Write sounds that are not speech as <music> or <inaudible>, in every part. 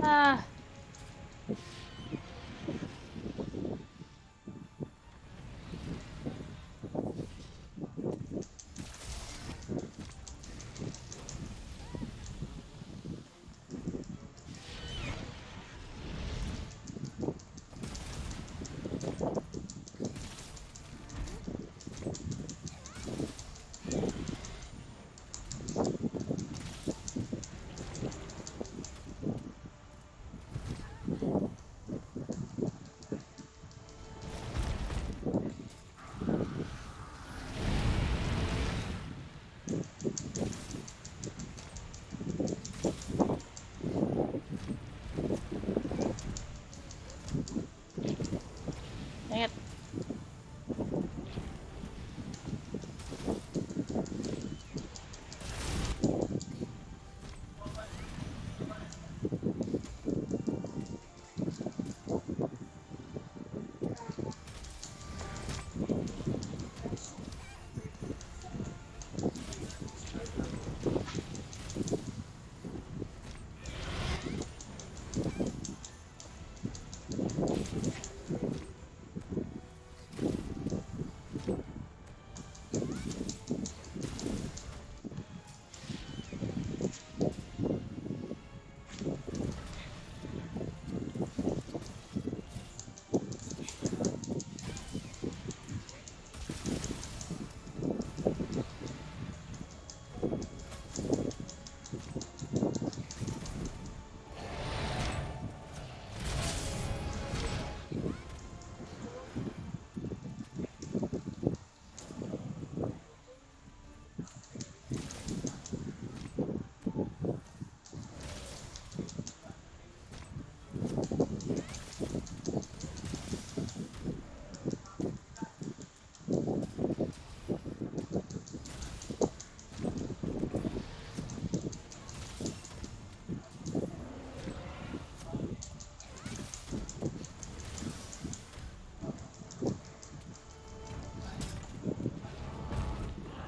啊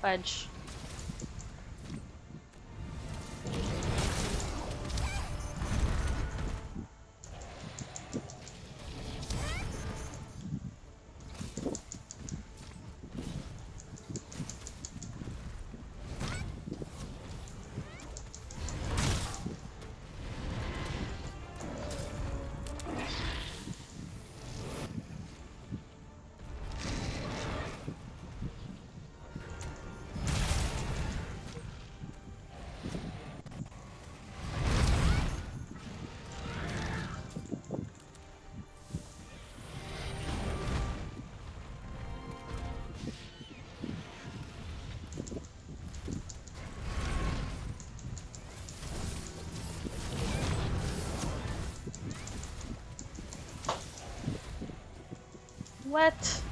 fudge. What?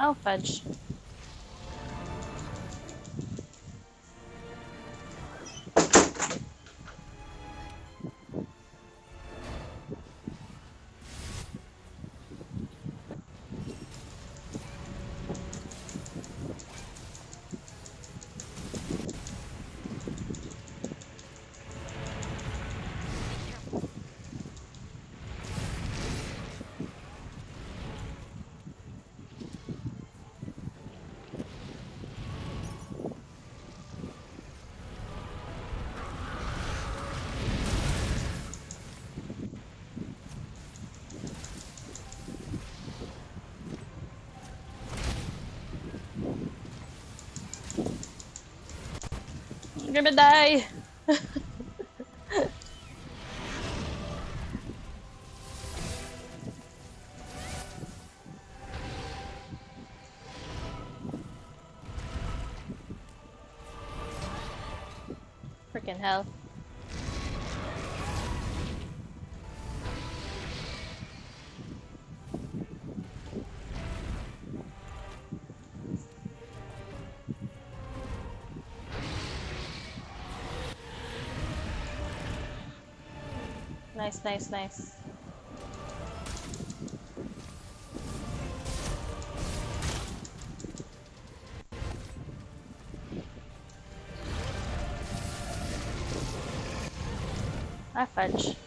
Oh, fudge. I'm gonna die. <laughs> Nice, nice, nice. Ah, fudge.